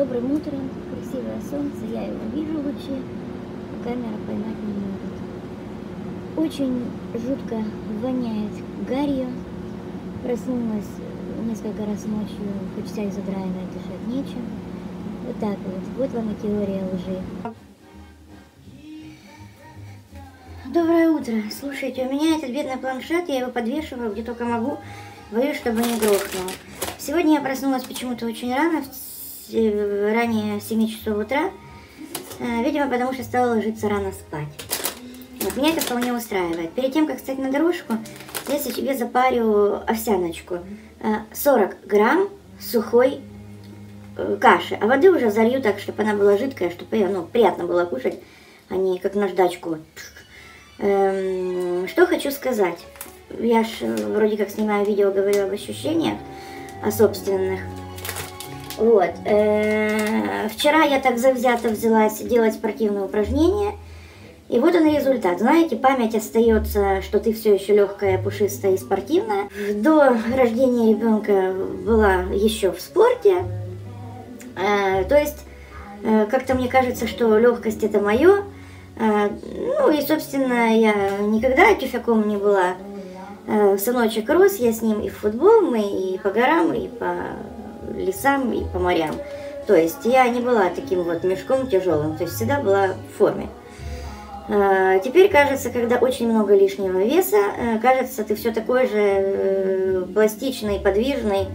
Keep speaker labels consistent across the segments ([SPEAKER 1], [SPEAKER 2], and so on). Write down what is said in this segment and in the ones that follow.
[SPEAKER 1] Добрым утром, красивое солнце, я его вижу лучи, камера поймать не может. Очень жутко воняет гарью, проснулась несколько раз ночью, вся изодраенная, дышать нечем. Вот так вот, вот вам и теория лжи. Доброе утро. Слушайте, у меня этот бедный планшет, я его подвешиваю где только могу, боюсь, чтобы не грохнул. Сегодня я проснулась почему-то очень рано, в- ранее 7 часов утра, Э, видимо, потому что стала ложиться рано спать. Вот, меня это вполне устраивает. Перед тем, как встать на дорожку, я себе запарю овсяночку. Э, 40 грамм сухой э, каши, а воды уже залью так, чтобы она была жидкая, чтобы ее ну, приятно было кушать, а не как наждачку. Эм, что хочу сказать. Я ж э, вроде как снимаю видео, говорю об ощущениях, о собственных. Вот. э, Вчера я так завзято взялась делать спортивные упражнения. И вот он результат. Знаете, память остается, что ты все еще легкая, пушистая и спортивная. До рождения ребенка была еще в спорте. Э, То есть, э, как-то мне кажется, что легкость это мое. Ну и, собственно, я никогда тюфяком не была. Сыночек рос, я с ним и в футбол, мы и по горам, и по лесам, и по морям. То есть я не была таким вот мешком тяжелым, то есть всегда была в форме. А, Теперь кажется, когда очень много лишнего веса, э, кажется, ты все такой же э, пластичный, подвижный,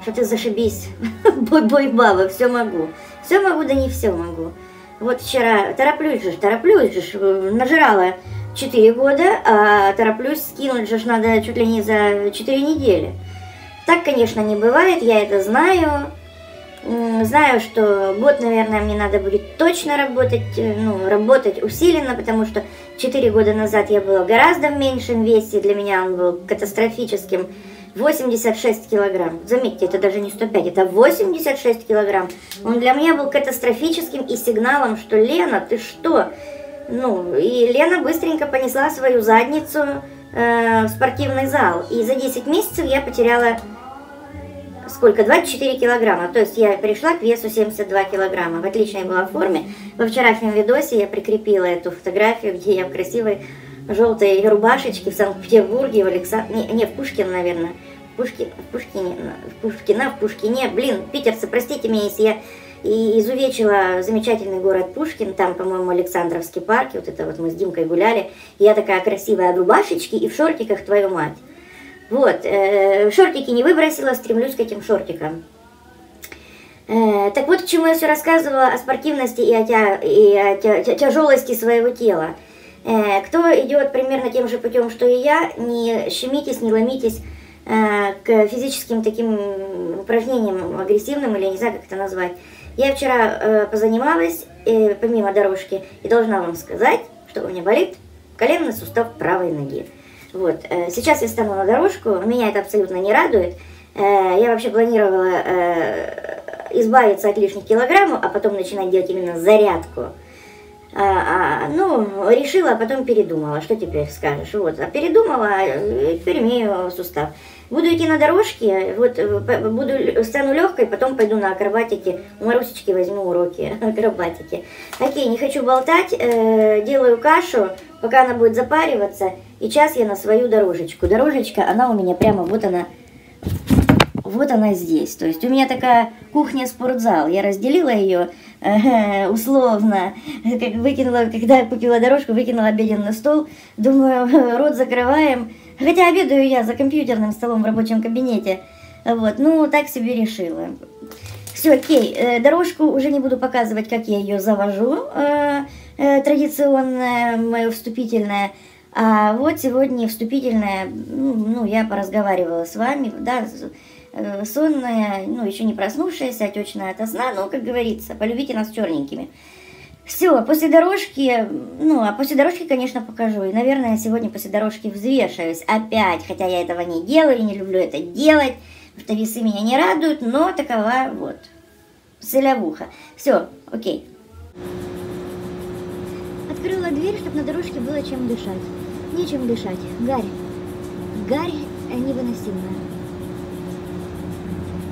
[SPEAKER 1] что ты зашибись, бой-бой баба, все могу. Все могу, да не все могу. Вот вчера, тороплюсь же, тороплюсь же, э, нажирала 4 года, а тороплюсь скинуть же надо чуть ли не за 4 недели. Так, конечно, не бывает, я это знаю. Знаю, что год, наверное, мне надо будет точно работать, э, ну, работать усиленно, потому что 4 года назад я была гораздо в меньшем весе, для меня он был катастрофическим. 86 килограмм. Заметьте, это даже не 105, это 86 килограмм. Он для меня был катастрофическим и сигналом, что Лена, ты что? Ну, и Лена быстренько понесла свою задницу э, в спортивный зал. И за 10 месяцев я потеряла сколько? 24 килограмма. То есть я перешла к весу 72 килограмма. В отличной была форме. Во вчерашнем видосе я прикрепила эту фотографию, где я в красивой желтой рубашечке в Санкт-Петербурге, в Алексан... не, не, в Пушкин, наверное. В Пушки... в Пушкине, в Пушкина, в Пушкине. Блин, питерцы, простите меня, если я и изувечила замечательный город Пушкин, там, по-моему, Александровский парк, и вот это вот мы с Димкой гуляли, и я такая красивая в рубашечке и в шортиках, твою мать. Вот, э, шортики не выбросила, стремлюсь к этим шортикам. Э, так вот, к чему я все рассказывала о спортивности и о, тя, и о тя- тя- тяжелости своего тела. Э, кто идет примерно тем же путем, что и я, не щемитесь, не ломитесь к физическим таким упражнениям, агрессивным или не знаю, как это назвать. Я вчера э, позанималась, э, помимо дорожки, и должна вам сказать, что у меня болит коленный сустав правой ноги. Вот. э, Сейчас я стану на дорожку, меня это абсолютно не радует. Э, Я вообще планировала э, избавиться от лишних килограммов, а потом начинать делать именно зарядку. А, а, ну, решила, а потом передумала. Что теперь скажешь? Вот, а передумала, э, теперь имею сустав. Буду идти на дорожке, вот э, буду стану легкой, потом пойду на акробатике. У Марусечки возьму уроки акробатики. Окей, не хочу болтать, э, делаю кашу, пока она будет запариваться. И час я на свою дорожечку. Дорожечка, она у меня прямо, вот она, вот она здесь. То есть у меня такая кухня-спортзал. Я разделила ее э, условно, как выкинула, когда купила дорожку, выкинула обеденный стол. Думаю, рот закрываем. Хотя обедаю я за компьютерным столом в рабочем кабинете. Вот, ну, так себе решила. Все, окей, э, дорожку уже не буду показывать, как я ее завожу, э, э, традиционное, мое вступительное. А вот сегодня вступительное, ну, ну, я поразговаривала с вами, да, сонная, ну, еще не проснувшаяся, отечная от сна, ну, как говорится, полюбите нас черненькими. Все, после дорожки, ну, а после дорожки, конечно, покажу. И, наверное, сегодня после дорожки взвешиваюсь опять, хотя я этого не делаю, не люблю это делать, потому что весы меня не радуют, но такова вот солявуха. Все, окей. Открыла дверь, чтобы на дорожке было чем дышать. Нечем дышать. Гарь. Гарь э, невыносимая.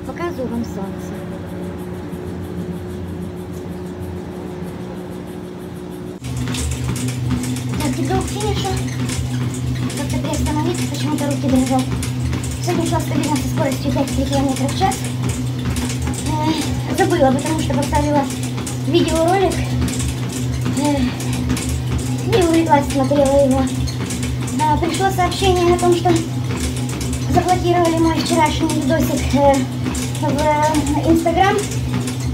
[SPEAKER 1] Показываю вам солнце. Так, бегал к финишу. Как-то приостановиться, почему-то руки добежал. Сегодня шла стабильно со скоростью 5-3 км в час. Э, забыла, потому что поставила видеоролик э, и увлеклась, смотрела его. Пришло сообщение о том, что заблокировали мой вчерашний видосик э, в Инстаграм.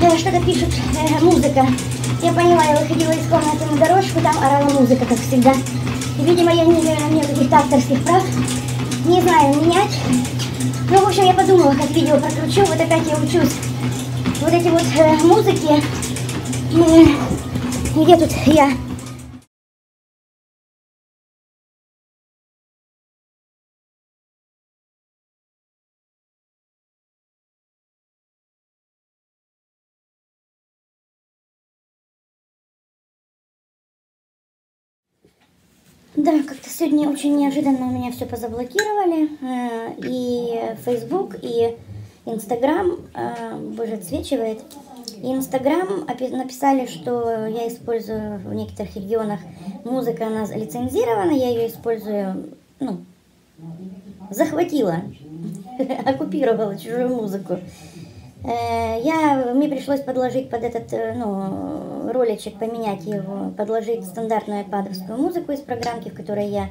[SPEAKER 1] Э, Что-то пишут э, музыка. Я поняла, я выходила из комнаты на дорожку, там орала музыка, как всегда. И, видимо, я не имею на каких-то авторских прав. Не знаю, менять. Ну, в общем, я подумала, как видео прокручу. Вот опять я учусь. Вот эти вот э, музыки. Э, где тут я? Да, как-то сегодня очень неожиданно у меня все позаблокировали. э, И Facebook, и Instagram, э, боже, отсвечивает. И опи- написали, что я использую в некоторых регионах музыка, она лицензирована, я ее использую, ну, захватила, оккупировала чужую музыку. Э, Я, мне пришлось подложить под этот ну, роличек, поменять его, подложить стандартную падовскую музыку из программки, в которой я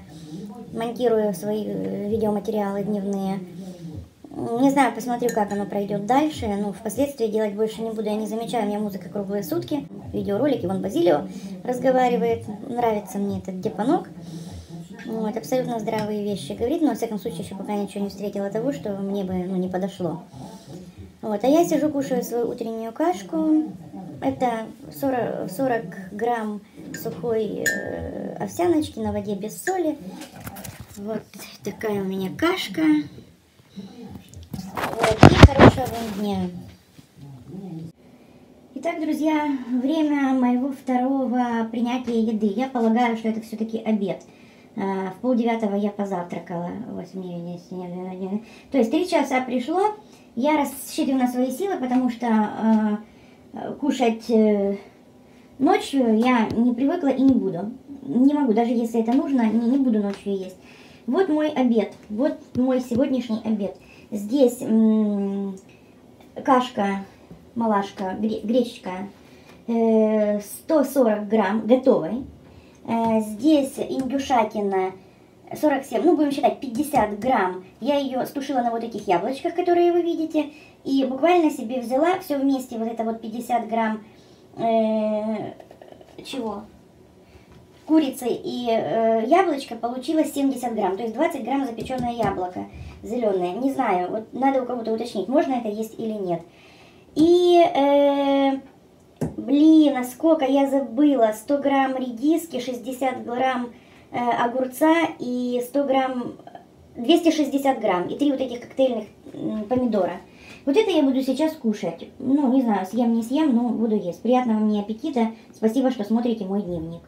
[SPEAKER 1] монтирую свои э, видеоматериалы дневные. Не знаю, посмотрю, как оно пройдет дальше. Ну, впоследствии делать больше не буду. Я не замечаю, у меня музыка круглые сутки. Видеоролики, вон Базилио разговаривает. Нравится мне этот депанок. Вот, абсолютно здравые вещи говорит, но, во всяком случае, еще пока ничего не встретила того, что мне бы ну, не подошло. Вот, а я сижу, кушаю свою утреннюю кашку. Это 40, 40 грамм сухой э, овсяночки на воде без соли. Вот такая у меня кашка. Вот, и хорошего вам дня. Итак, друзья, время моего второго принятия еды. Я полагаю, что это все-таки обед. А, В полдевятого я позавтракала. Вот мне здесь не- не- не- То есть три часа пришло. Я рассчитываю на свои силы, потому что э, кушать э, ночью я не привыкла и не буду. Не могу, даже если это нужно, не, не буду ночью есть. Вот мой обед. Вот мой сегодняшний обед. Здесь кашка, малашка, гре- гречка, э, 140 грамм готовой. Э, Здесь индюшатина 47, ну будем считать 50 грамм. Я ее стушила на вот этих яблочках, которые вы видите. И буквально себе взяла все вместе, вот это вот 50 грамм э, чего? Курицы и э, яблочко получилось 70 грамм. То есть 20 грамм запеченное яблоко зеленое. Не знаю, вот надо у кого-то уточнить, можно это есть или нет. И э, Блин, а сколько я забыла. 100 грамм редиски, 60 грамм э, огурца и 100 грамм... 260 грамм. И три вот этих коктейльных помидора. Вот это я буду сейчас кушать. Ну, не знаю, съем, не съем, но буду есть. Приятного мне аппетита. Спасибо, что смотрите мой дневник.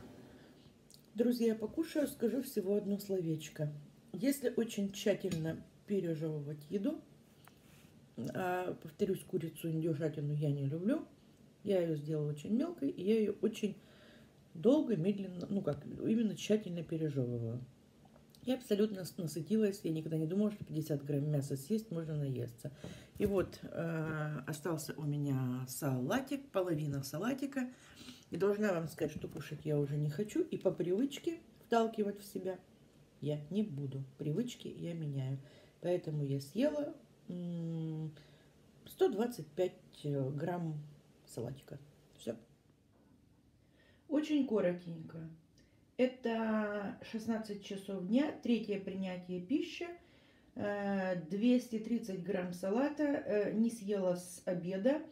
[SPEAKER 2] Друзья, покушаю, скажу всего одно словечко. Если очень тщательно пережевывать еду, а, повторюсь, курицу индюшатину я не люблю, я ее сделала очень мелкой, и я ее очень долго, медленно, ну как, именно тщательно пережевываю. Я абсолютно насытилась, я никогда не думала, что 50 грамм мяса съесть можно наесться. И вот э, остался у меня салатик, половина салатика. И должна вам сказать, что кушать я уже не хочу. И по привычке вталкивать в себя я не буду. Привычки я меняю. Поэтому я съела м, 125 грамм салатика. Все. Очень коротенько. Это 16 часов дня, третье принятие пищи, э, 230 грамм салата, э, не съела с обеда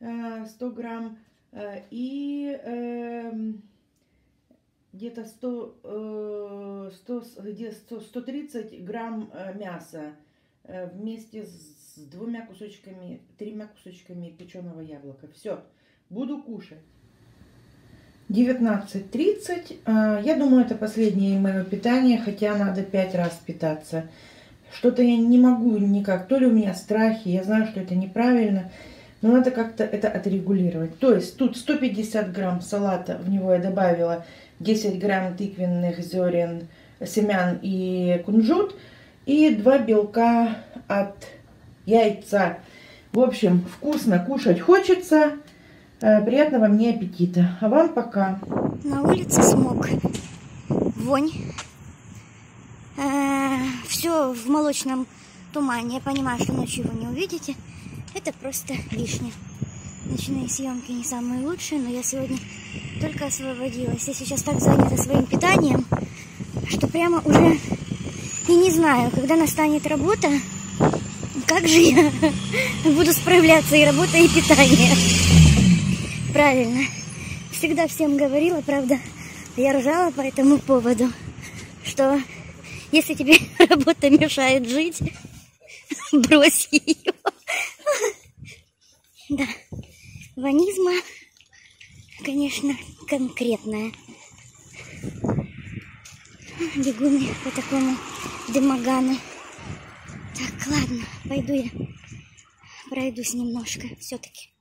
[SPEAKER 2] э, 100 грамм, э, и эм, где-то 100, э, 100, с- где 100, 130 грамм э, мяса э, вместе с двумя кусочками, тремя кусочками печеного яблока. Все, буду кушать. 19.30. А, Я думаю, это последнее мое питание, хотя надо пять раз питаться. Что-то я не могу никак. То ли у меня страхи, я знаю, что это неправильно, но надо как-то это отрегулировать. То есть тут 150 грамм салата, в него я добавила 10 грамм тыквенных зерен, семян и кунжут. И 2 белка от яйца. В общем, вкусно кушать хочется. Э, Приятного мне аппетита. А вам пока.
[SPEAKER 1] На улице смог. Вонь. Все в молочном тумане. Я понимаю, что ночью его не увидите. Это просто лишнее. Ночные съемки не самые лучшие, но я сегодня только освободилась. Я сейчас так занята своим питанием, что прямо уже и не знаю, когда настанет работа, как же я буду справляться и работа, и питание. Правильно. Всегда всем говорила, правда, я ржала по этому поводу, что если тебе работа мешает жить, брось ее. Да, ванизма, конечно, конкретная. Бегуны по такому дымогану. Так, ладно, пойду я пройдусь немножко все-таки.